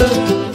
love.